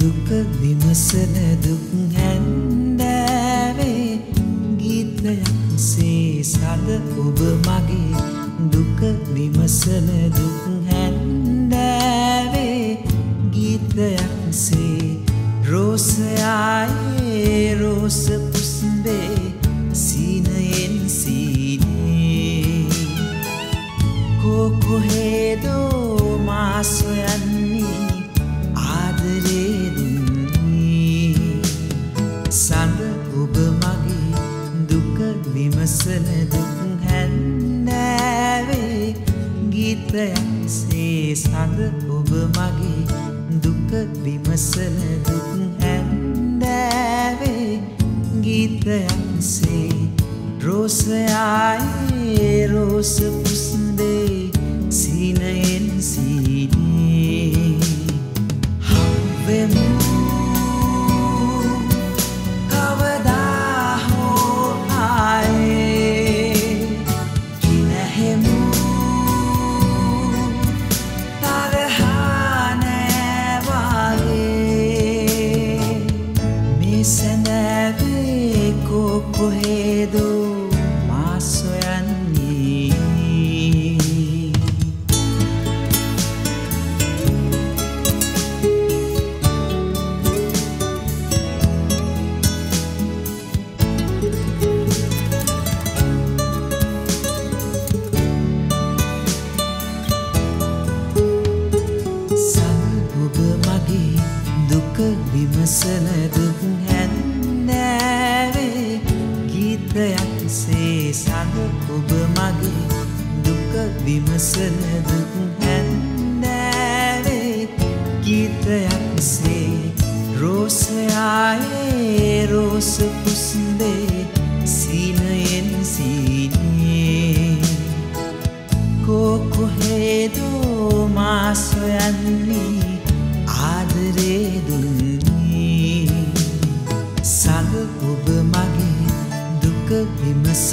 දුක විමසන දුක් හැන්දෑවේ. ගීතයක්සේ සඳ ඔබ මගේ. දුක විමසන දුක් හැන්දෑවේ. ගීතයක්සේ රෝසයායේ රෝස පුස්බේ සීනයෙන් සීනේ. කොකොහේදෝ මාසොයන්නේ විමසන දුක් හැන්නෑවේ ගීතයක්සේ සඳ ඔබ මගේ දුක විමසන දුක් හැන්දෑවේ ගීතයක්සේ රෝසයායේ රෝස පුස්දේ සීනයෙන් සීනේ විමසන දුක් හැන්නෑවේ ගීතයක්සේ සඳ ඔබ මගේ දුක විමසන දුක් හැන්නෑවේ ගීතයක්සේ රෝසයායේ රෝස පුස්දේ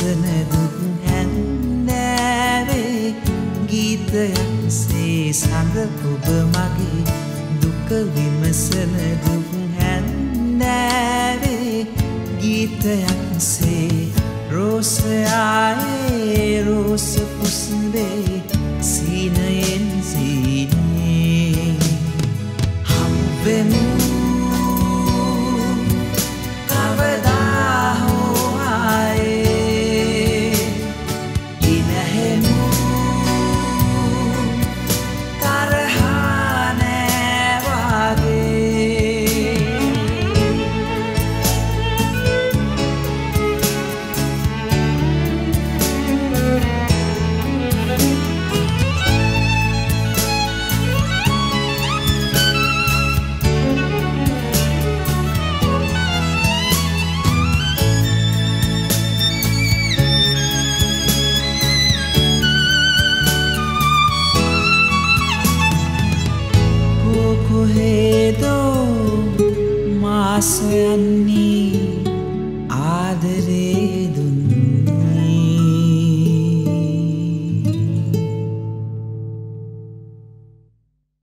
විමසන දුක් හැන්නෑවේ ගීතයක්සේ සඳ ඔබ මගේ දුක විමසන දුක් හැන්නෑවේ ගීතයක්සේ රෝසයායේ රෝස පුස්බේ සීනයෙන් සීනේ. හම්වෙමු ेदो मा स्वी